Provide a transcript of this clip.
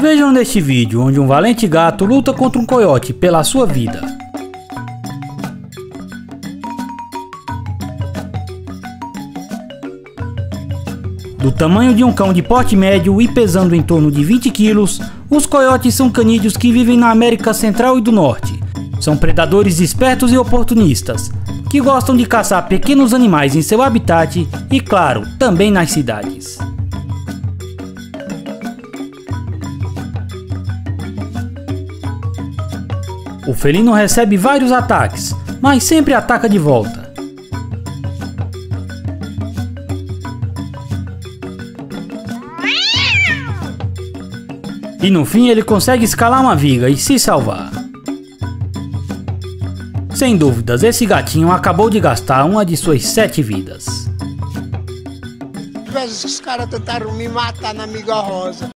Vejam neste vídeo onde um valente gato luta contra um coiote pela sua vida. Do tamanho de um cão de porte médio e pesando em torno de 20 quilos, os coiotes são canídeos que vivem na América Central e do Norte. São predadores espertos e oportunistas, que gostam de caçar pequenos animais em seu habitat e, claro, também nas cidades. O felino recebe vários ataques, mas sempre ataca de volta. E no fim ele consegue escalar uma viga e se salvar. Sem dúvidas, esse gatinho acabou de gastar uma de suas sete vidas. Às vezes os caras tentaram me matar na amiga rosa.